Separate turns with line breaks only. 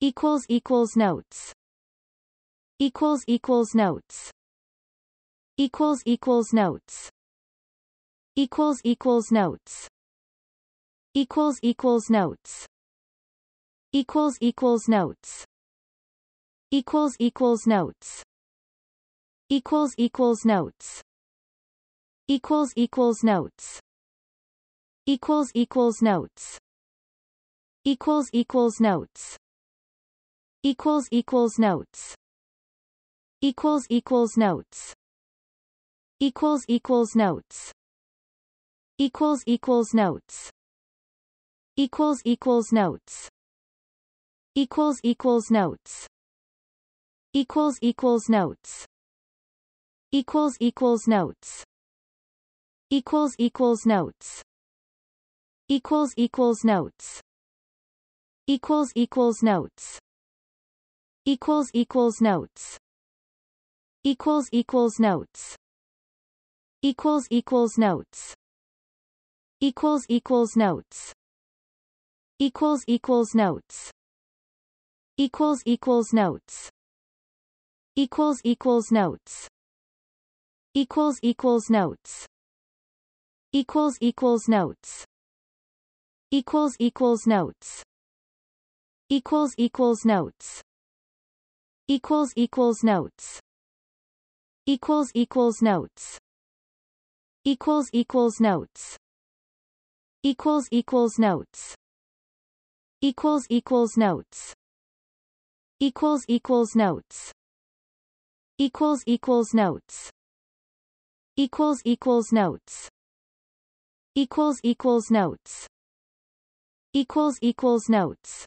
equals equals notes equals equals notes equals equals notes equals equals notes equals equals notes equals equals notes equals equals notes equals equals notes equals equals notes equals equals notes equals equals notes equals equals notes equals equals notes equals equals notes equals equals notes equals equals notes equals equals notes equals equals notes equals equals notes equals equals notes equals equals notes equals equals notes equals equals notes equals equals notes equals equals notes equals equals notes equals equals notes equals equals notes equals equals notes equals equals notes equals equals notes equals equals notes equals equals notes equals equals notes equals equals notes equals equals notes equals equals notes equals equals notes equals equals notes equals equals notes equals equals notes equals equals notes equals equals notes